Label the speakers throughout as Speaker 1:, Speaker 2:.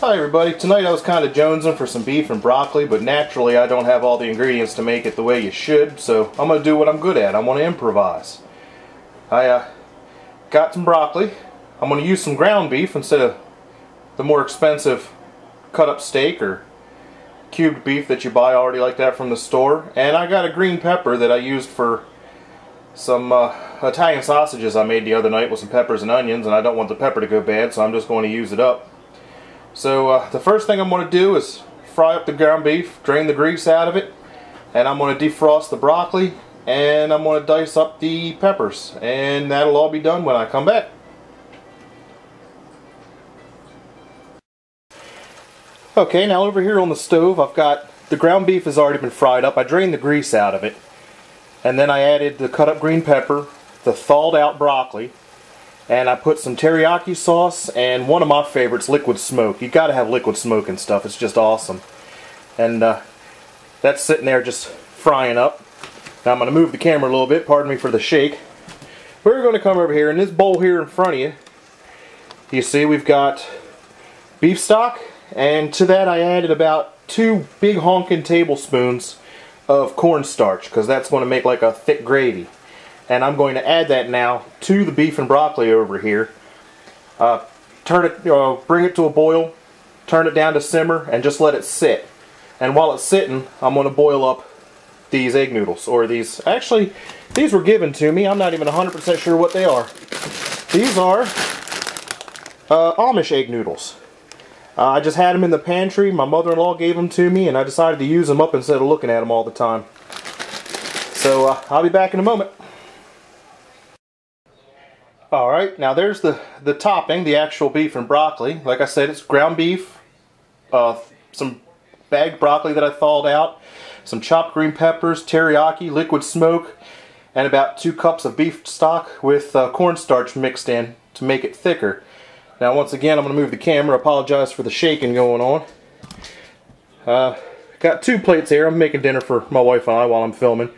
Speaker 1: Hi everybody, tonight I was kind of jonesing for some beef and broccoli, but naturally I don't have all the ingredients to make it the way you should, so I'm going to do what I'm good at. I'm going to improvise. I uh, got some broccoli. I'm going to use some ground beef instead of the more expensive cut up steak or cubed beef that you buy already like that from the store. And I got a green pepper that I used for some uh, Italian sausages I made the other night with some peppers and onions, and I don't want the pepper to go bad, so I'm just going to use it up. So uh, the first thing I'm going to do is fry up the ground beef, drain the grease out of it, and I'm going to defrost the broccoli, and I'm going to dice up the peppers, and that'll all be done when I come back. Okay, now over here on the stove, I've got the ground beef has already been fried up. I drained the grease out of it, and then I added the cut up green pepper, the thawed out broccoli, and I put some teriyaki sauce and one of my favorites, liquid smoke. You got to have liquid smoke and stuff. It's just awesome. And uh, that's sitting there just frying up. Now I'm to move the camera a little bit. Pardon me for the shake. We're to come over here in this bowl here in front of you. You see we've got beef stock and to that I added about two big honking tablespoons of cornstarch because that's to make like a thick gravy and I'm going to add that now to the beef and broccoli over here. Uh, turn it, uh, bring it to a boil, turn it down to simmer, and just let it sit. And while it's sitting, I'm going to boil up these egg noodles, or these, actually, these were given to me. I'm not even 100% sure what they are. These are uh, Amish egg noodles. Uh, I just had them in the pantry. My mother-in-law gave them to me, and I decided to use them up instead of looking at them all the time. So uh, I'll be back in a moment. Alright, now there's the, the topping, the actual beef and broccoli. Like I said, it's ground beef, uh, some bagged broccoli that I thawed out, some chopped green peppers, teriyaki, liquid smoke, and about two cups of beef stock with uh, cornstarch mixed in to make it thicker. Now once again, I'm going to move the camera. Apologize for the shaking going on. Uh, got two plates here. I'm making dinner for my wife and I while I'm filming.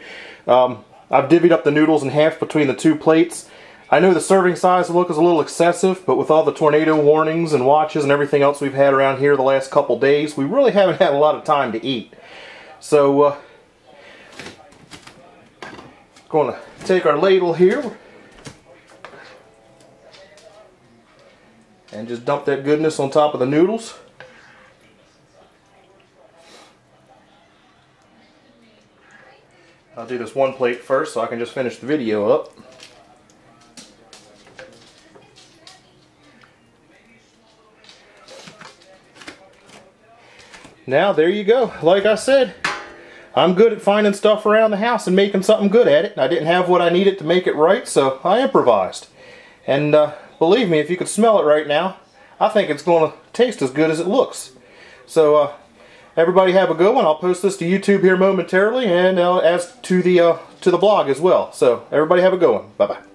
Speaker 1: Um, I've divvied up the noodles in half between the two plates. I know the serving size look is a little excessive, but with all the tornado warnings and watches and everything else we've had around here the last couple days, we really haven't had a lot of time to eat. So, uh, going to take our ladle here and just dump that goodness on top of the noodles. I'll do this one plate first so I can just finish the video up. Now, there you go. Like I said, I'm good at finding stuff around the house and making something good at it. I didn't have what I needed to make it right, so I improvised. And uh, believe me, if you could smell it right now, I think it's going to taste as good as it looks. So, uh, everybody have a good one. I'll post this to YouTube here momentarily, and uh, as to the uh, to the blog as well. So, everybody have a good one. Bye bye.